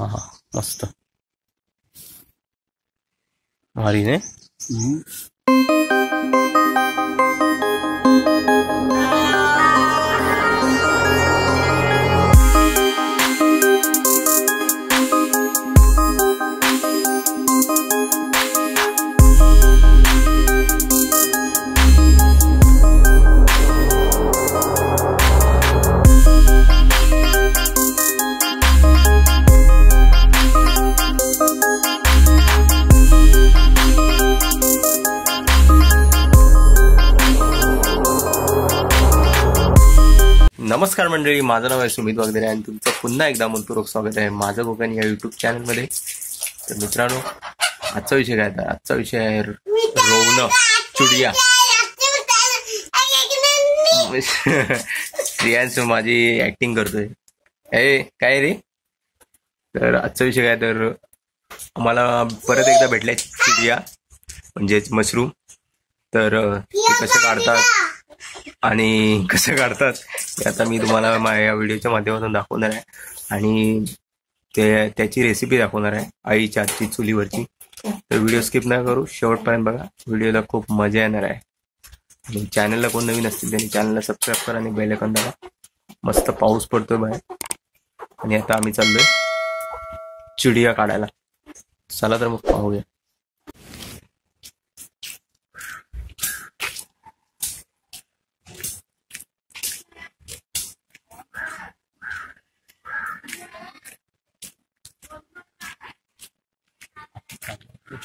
ああ、マスター。周りね。नमस्कार मंडळी माझं नाव आहे सुमित वागदेरे आणि तुमचं पुन्हा एकदा मनपूर्वक स्वागत आहे माझं कोकण या युट्यूब चॅनलमध्ये तर मित्रांनो आजचा विषय काय तर आजचा विषय आहे रोवणं चुडिया स्त्रियांचं माझी ऍक्टिंग करतोय ए काय रे तर आजचा विषय काय तर आम्हाला परत एकदा भेटलाय चुडिया म्हणजेच मशरूम तर ते कसं काढतात आणि कसं काढतात हे आता मी तुम्हाला या व्हिडिओच्या माध्यमातून दाखवणार आहे आणि ते त्याची रेसिपी दाखवणार आहे आईच्या आजची चुलीवरची तर व्हिडिओ स्किप नाही करू शेवटपर्यंत बघा व्हिडिओला खूप मजा येणार आहे आणि चॅनलला कोण नवीन असतील त्यांनी चॅनलला सबस्क्राईब करा आणि बेलकन दाबा मस्त पाऊस पडतोय बाहेर आणि आता आम्ही चाललोय चिडिया काढायला चला तर मग पाहूया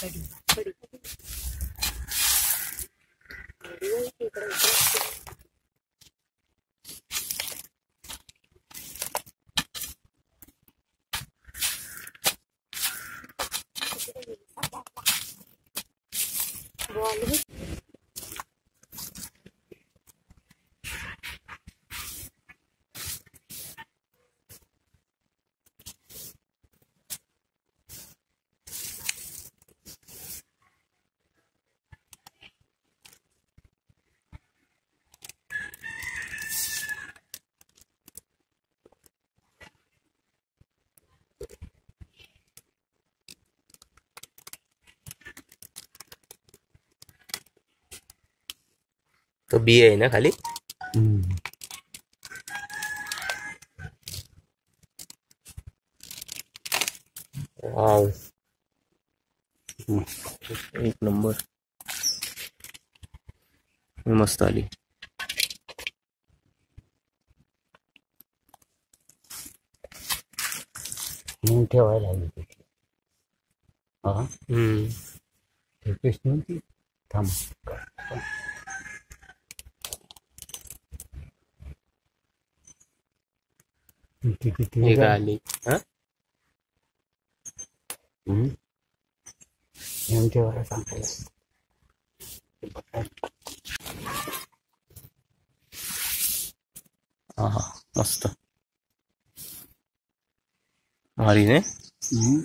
Bollywood तो बी है ना खाली વાવ એક નંબર મસ્ત આલી ठेवायला थांब 얘가 아니, 어? 응? 양재와 상태야. 아하, 다 알이네? 응.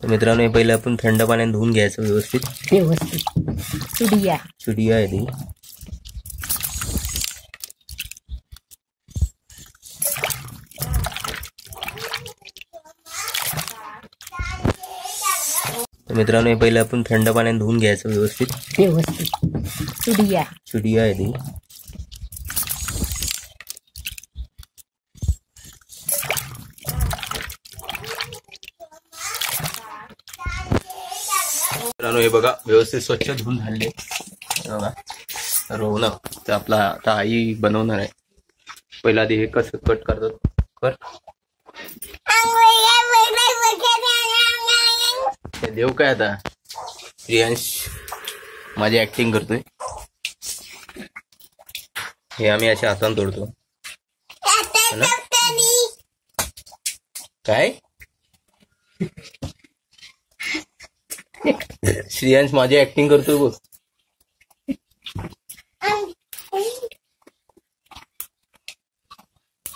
तो तर मित्रांनो हे पहिले आपण थंड पानी धुवून घ्यायचं व्यवस्थित व्यवस्थित चुडिया चुडिया आहे ती तर मित्रांनो हे थंड पाण्याने धुवून घ्यायचं व्यवस्थित व्यवस्थित चुडिया चुडिया आहे हे बघा व्यवस्थित स्वच्छ धुवून झाले बघा रोवणं तर आपला आता आई बनवणार आहे पहिला आधी हे कसं कट करतो कर देव काय आता प्रियांश माझी ऍक्टिंग करतोय हे आम्ही अशा हातात तोडतो काय श्रीयांश माझे ऍक्टिंग करतोय बघ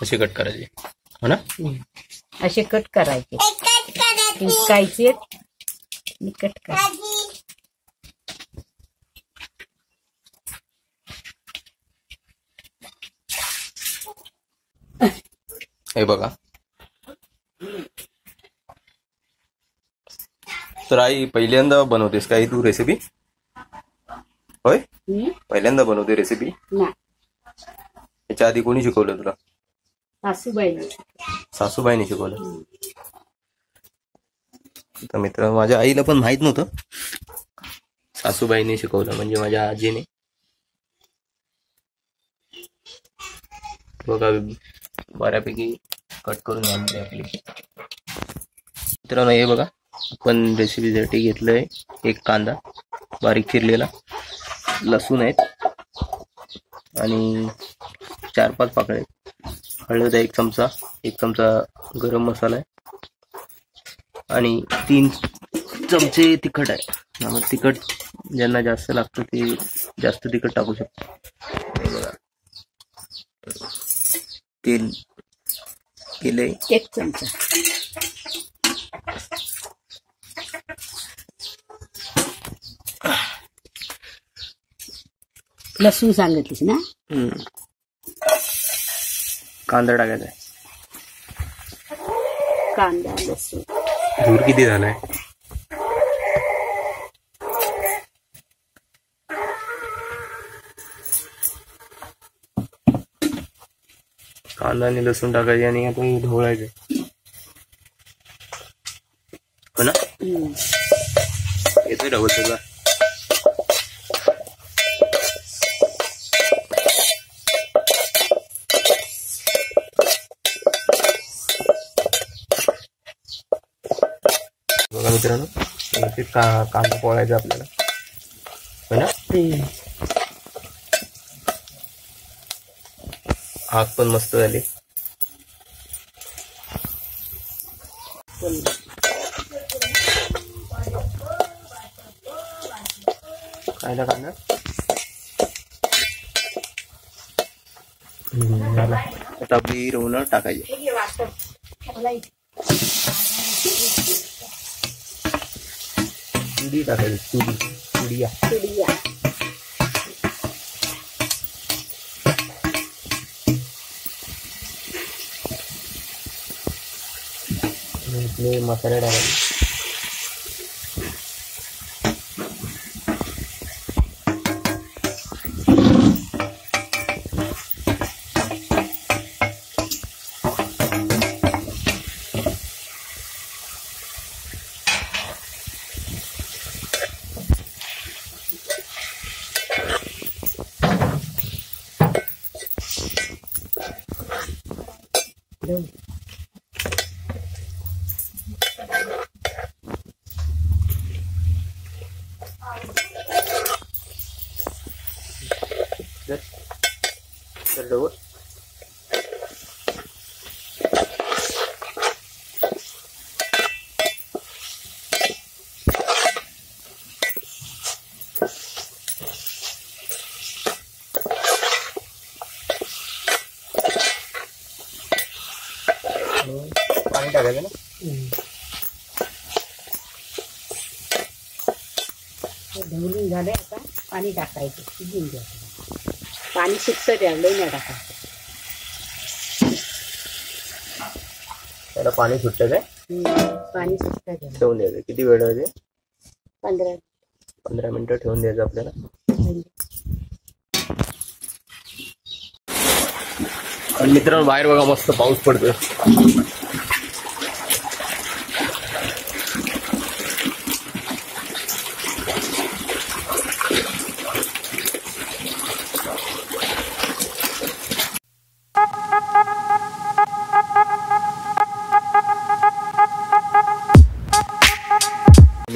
असे कट करायचे हो ना असे कट करायचे कायचे कट कर हे बघा तर आई पहिल्यांदा बनवतेस काही तू रेसिपी होय हम्म. पहिल्यांदा बनवते रेसिपी त्याच्या आधी कोणी शिकवलं तुला सासूबाईने सासूबाईने शिकवलं तर मित्र माझ्या आईला पण माहित नव्हतं सासूबाईने शिकवलं म्हणजे माझ्या आजीने बघा बऱ्यापैकी कट करून आणते आपली मित्रांनो हे बघा आपण रेसिपीसाठी घेतलं आहे एक कांदा बारीक चिरलेला लसूण आहेत आणि चार पाच पाकळे हळद आहे एक चमचा एक चमचा गरम मसाला आहे आणि तीन चमचे तिखट आहे मग तिखट ज्यांना जास्त लागतं ते जास्त तिखट टाकू शकतो तेल एक चमचा लसूण सांगितलीस ना हम्म. कांदा टाकायचा कांदा लसूण धूर किती झालाय कांदा आणि लसूण टाकायचे आणि आपण ढवळायचे हो ना हम्म. मित्रांनो व्यवस्थित का कांदा पोळायचं आपल्याला आग पण मस्त झाली कांदा कांदा आता आपली रोवणं टाकायची Turitas del Turi. Turía. Turía. Incluye মোটা থাকে না ढवलून झालं आता पाणी टाकायचं शिजून घ्यायचं पाणी शिकसं ठेवलं नाही टाकायचं त्याला पाणी सुटतं काय हम्म, पाणी सुटतं ठेवून द्यायचं किती वेळ आहे पंधरा पंधरा मिनटं ठेवून द्यायचं आपल्याला मित्रांनो बाहेर बघा मस्त पाऊस पडतोय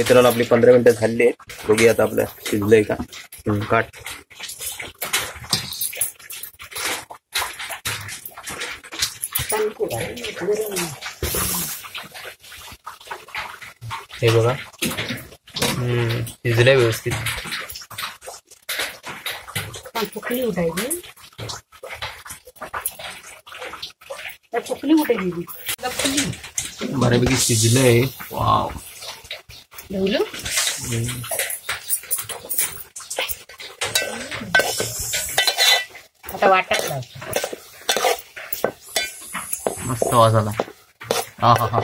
मित्राला आपली पंधरा मिनिटं झाली आहेत बघूया आता आपलं का हम्म, काट हे हम्म, व्यवस्थित पोकळी उठायची पोकळी उठायची बऱ्यापैकी शिजलंय ধুলো आता वाटत नाही मस्त वास आला हा हा हा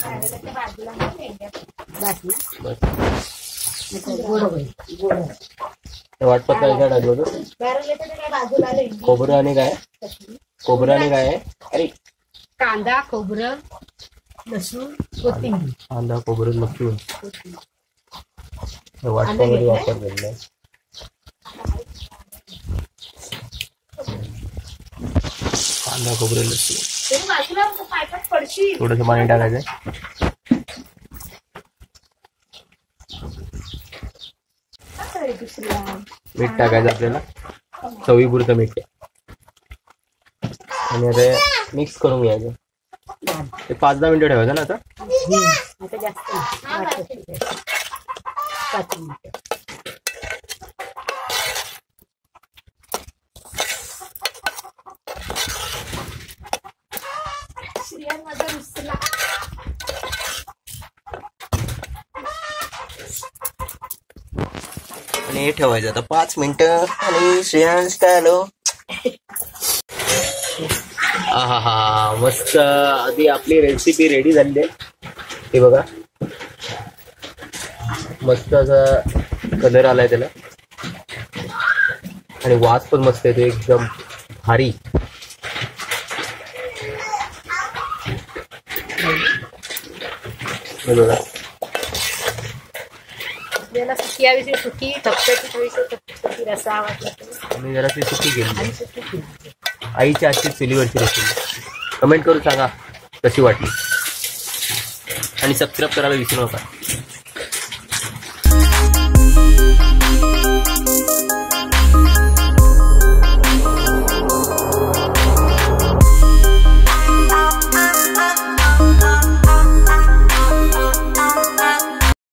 बस ना बस वाटपात काय काय टाकलं होतं खोबरं आणि काय खोबरं आणि काय अरे कांदा खोबर लसूण कोथिंबीर कांदा खोबर लसूण वाटपामध्ये वापर केलेला कांदा खोबरं लसूण थोडस पाणी टाकायचं मीठ टाकायचं आपल्याला चवीपुरतं मीठ आणि आता मिक्स करून घ्यायचं ते पाच दहा मिनिटं ठेवायचं ना आता आणि ठेवायचं आता पाच मिनिटं आणि श्रेयांश काय आलो हा हा मस्त आधी आपली रेसिपी रेडी झाली आहे हे बघा मस्त असा कलर आलाय त्याला आणि वास पण मस्त येतो एकदम भारी बघा याविषयी सुखी थप्प्याची थोडीशी सुकी रसा वाटला मी जरा ती सुकी घेतली आईच्या आजची चुलीवरची रेसिपी कमेंट करून सांगा कशी वाटली आणि सबस्क्राईब करायला विसरू नका